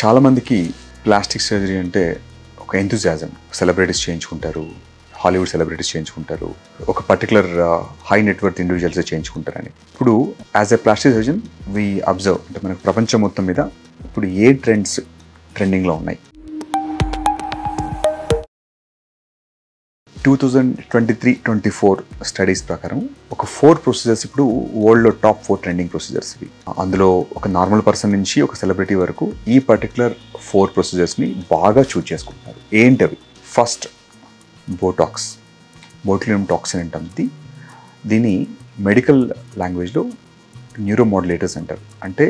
చాలామందికి plastic surgery అంటే ఒక ఎంతూజియాజం సెలబ్రిటీస్ చేయించుకుంటారు హాలీవుడ్ సెలబ్రిటీస్ చేయించుకుంటారు ఒక particular high net worth individuals చేయించుకుంటారని. ఇప్పుడు as a plastic surgeon we observe అంటే మనకు ప్రపంచం మొత్తం మీద ఇప్పుడు ఏ ట్రెండ్స్ ట్రెండింగ్లో ఉన్నాయి? Two thousand twenty three twenty four studies ప్రకారం ఒక ఫోర్ ప్రొసీజర్స్ ఇప్పుడు వరల్డ్లో టాప్ ఫోర్ ట్రెండింగ్ ప్రొసీజర్స్ ఇవి. అందులో ఒక నార్మల్ పర్సన్ నుంచి ఒక సెలబ్రిటీ వరకు ఈ పర్టికులర్ ఫోర్ ప్రొసీజర్స్ని బాగా చూజ్ చేసుకుంటున్నారు ఏంటవి? ఫస్ట్ బోటాక్స్ బోట్లియం టాక్సిన్ అంటాం ఇది. దీని మెడికల్ లాంగ్వేజ్లో న్యూరోమోడ్యులేటర్స్ అంటారు. అంటే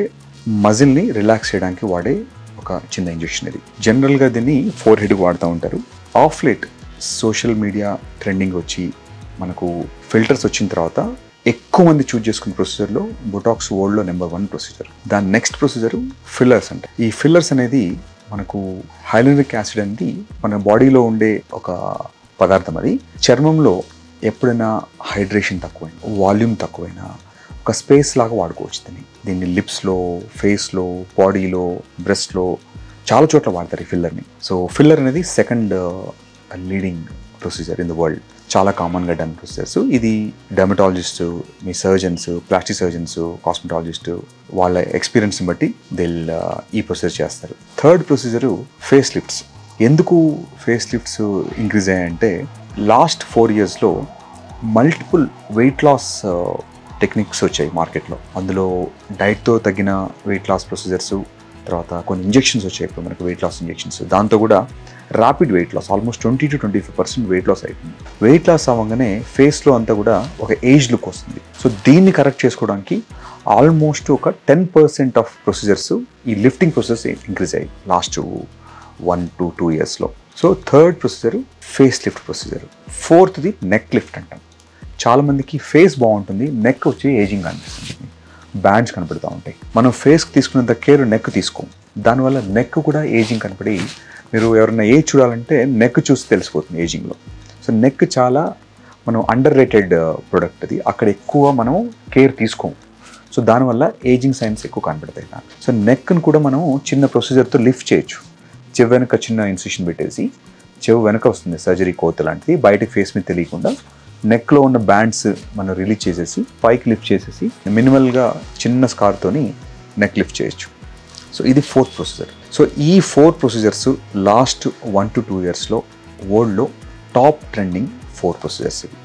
మజిల్ని రిలాక్స్ చేయడానికి వాడే ఒక చిన్న ఇంజెక్షన్ ఇది. జనరల్గా దీన్ని ఫోర్ హెడ్కి వాడుతూ ఉంటారు. ఆఫ్లేట్ సోషల్ మీడియా ట్రెండింగ్ వచ్చి మనకు ఫిల్టర్స్ వచ్చిన తర్వాత ఎక్కువ మంది చూజ్ చేసుకున్న ప్రొసీజర్లో బొటాక్స్ వరల్డ్లో నెంబర్ వన్ ప్రొసీజర్ దాని నెక్స్ట్ ప్రొసీజర్ ఫిల్లర్స్ అంటే. ఈ ఫిల్లర్స్ అనేది మనకు హైలోనిక్ యాసిడ్ అనేది మన బాడీలో ఉండే ఒక పదార్థం అది. చర్మంలో ఎప్పుడైనా హైడ్రేషన్ తక్కువైనా వాల్యూమ్ తక్కువైనా ఒక స్పేస్ లాగా వాడుకోవచ్చు దీన్ని. దీన్ని లిప్స్లో ఫేస్లో బాడీలో బ్రెస్ట్లో చాలా చోట్ల వాడతారు ఈ ఫిల్లర్ని సో ఫిల్లర్ అనేది second leading procedure in the world చాలా కామన్గా డన్ ప్రొసీజర్స్ ఇది డెమటాలజిస్ట్ మీ సర్జన్స్ ప్లాస్టిక్ సర్జన్స్ కాస్మెటాలజిస్ట్ వాళ్ళ ఎక్స్పీరియన్స్ని బట్టి దిల్ uh, ఈ ప్రొసీజర్ చేస్తారు. థర్డ్ ప్రొసీజరు ఫేస్ లిఫ్ట్స్ ఎందుకు ఫేస్ లిఫ్ట్స్ ఇంక్రీజ్ అయ్యాయంటే లాస్ట్ ఫోర్ ఇయర్స్లో మల్టిపుల్ వెయిట్ లాస్ టెక్నిక్స్ వచ్చాయి మార్కెట్లో అందులో డైట్తో తగిన వెయిట్ లాస్ ప్రొసీజర్స్ తర్వాత కొన్ని ఇంజెక్షన్స్ వచ్చాయి. ఇప్పుడు మనకు వెయిట్ లాస్ ఇంజెక్షన్స్ దాంతో కూడా rapid weight loss almost twenty to twenty five percent weight loss అవుతుంది వెయిట్ లాస్ అవ్వగానే ఫేస్లో అంతా కూడా ఒక ఏజ్ లుక్ వస్తుంది. సో దీన్ని కరెక్ట్ చేసుకోవడానికి ఆల్మోస్ట్ ఒక టెన్ పర్సెంట్ ఆఫ్ ప్రొసీజర్స్ ఈ లిఫ్టింగ్ ప్రొసెస్ ఇంక్రీజ్ అయ్యాయి. లాస్ట్ వన్ టు టూ ఇయర్స్లో so third procedure face lift procedure ఫోర్త్ది neck lift అంటాం. చాలామందికి ఫేస్ బాగుంటుంది నెక్ వచ్చి ఏజింగ్ అనిపిస్తుంది. బ్యాండ్స్ కనపడుతూ ఉంటాయి. మనం ఫేస్కి తీసుకున్నంత కేర్ నెక్ తీసుకోం. దానివల్ల నెక్ కూడా ఏజింగ్ కనపడి మీరు ఎవరైనా ఏజ్ చూడాలంటే నెక్ చూసి తెలిసిపోతుంది ఏజింగ్లో. సో నెక్ చాలా మనం అండర్ రేటెడ్ ప్రోడక్ట్ అది. అక్కడ ఎక్కువ మనం కేర్ తీసుకోం. సో దానివల్ల ఏజింగ్ సైన్స్ ఎక్కువ కనపడతాయి. సో నెక్ను కూడా మనం చిన్న ప్రొసీజర్తో లిఫ్ట్ చేయొచ్చు. చెవి వెనక చిన్న ఇన్సిషన్ పెట్టేసి చెవు వెనక వస్తుంది సర్జరీ కోత లాంటిది. బయటకు ఫేస్ మీద తెలియకుండా నెక్లో ఉన్న బ్యాండ్స్ మనం రిలీజ్ చేసేసి పైకి లిఫ్ట్ చేసేసి మినిమల్గా చిన్న స్కార్తోని నెక్ లిఫ్ట్ చేయొచ్చు. సో ఇది ఫోర్త్ ప్రొసీజర్ సో ఈ four procedures last one to two ఇయర్స్లో వరల్డ్లో టాప్ ట్రెండింగ్ ఫోర్ ప్రొసీజర్స్ ఇవి.